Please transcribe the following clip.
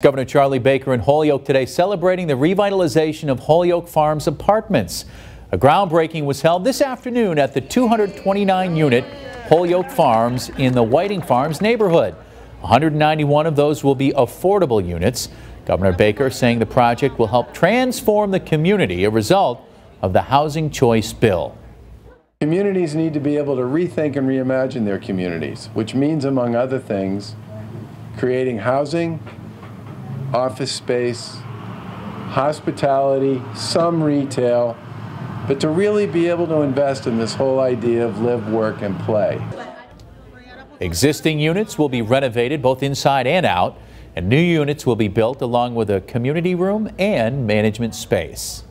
Governor Charlie Baker in Holyoke today celebrating the revitalization of Holyoke Farms apartments. A groundbreaking was held this afternoon at the 229-unit Holyoke Farms in the Whiting Farms neighborhood. 191 of those will be affordable units. Governor Baker saying the project will help transform the community, a result of the Housing Choice Bill. Communities need to be able to rethink and reimagine their communities, which means, among other things, creating housing office space, hospitality, some retail, but to really be able to invest in this whole idea of live, work, and play. Existing units will be renovated both inside and out, and new units will be built along with a community room and management space.